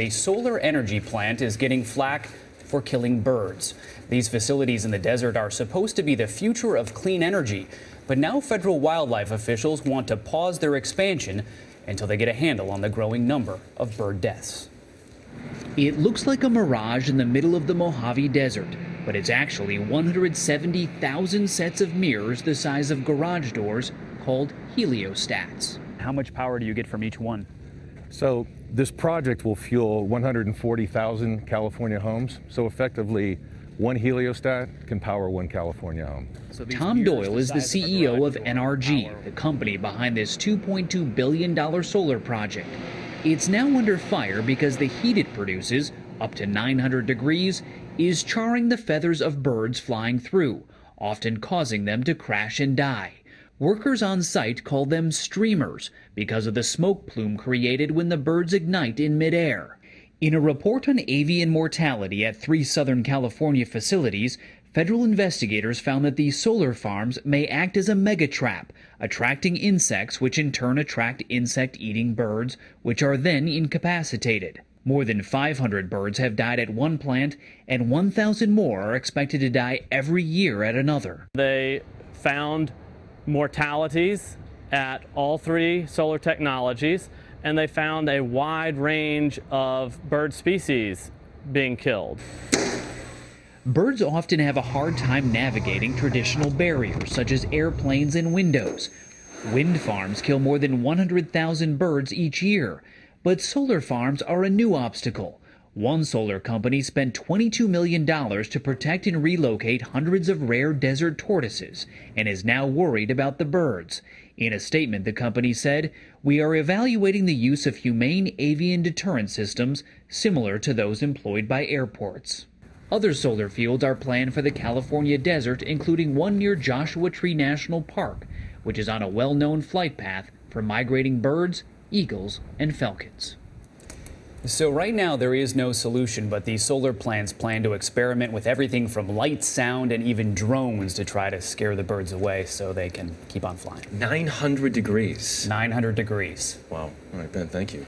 A solar energy plant is getting flack for killing birds. These facilities in the desert are supposed to be the future of clean energy, but now federal wildlife officials want to pause their expansion until they get a handle on the growing number of bird deaths. It looks like a mirage in the middle of the Mojave Desert, but it's actually 170,000 sets of mirrors the size of garage doors called heliostats. How much power do you get from each one? So this project will fuel 140,000 California homes. So effectively, one heliostat can power one California home. So Tom Doyle is the CEO of NRG, the company behind this $2.2 billion solar project. It's now under fire because the heat it produces, up to 900 degrees, is charring the feathers of birds flying through, often causing them to crash and die. Workers on site call them streamers because of the smoke plume created when the birds ignite in midair. In a report on avian mortality at three Southern California facilities, federal investigators found that these solar farms may act as a megatrap, attracting insects which in turn attract insect eating birds, which are then incapacitated. More than 500 birds have died at one plant, and 1,000 more are expected to die every year at another. They found mortalities at all three solar technologies, and they found a wide range of bird species being killed. Birds often have a hard time navigating traditional barriers such as airplanes and windows. Wind farms kill more than 100,000 birds each year, but solar farms are a new obstacle. One solar company spent $22 million to protect and relocate hundreds of rare desert tortoises and is now worried about the birds. In a statement, the company said, We are evaluating the use of humane avian deterrent systems similar to those employed by airports. Other solar fields are planned for the California desert, including one near Joshua Tree National Park, which is on a well known flight path for migrating birds, eagles, and falcons. So right now there is no solution, but the solar plants plan to experiment with everything from light, sound, and even drones to try to scare the birds away so they can keep on flying. 900 degrees. 900 degrees. Wow. All right, Ben, thank you.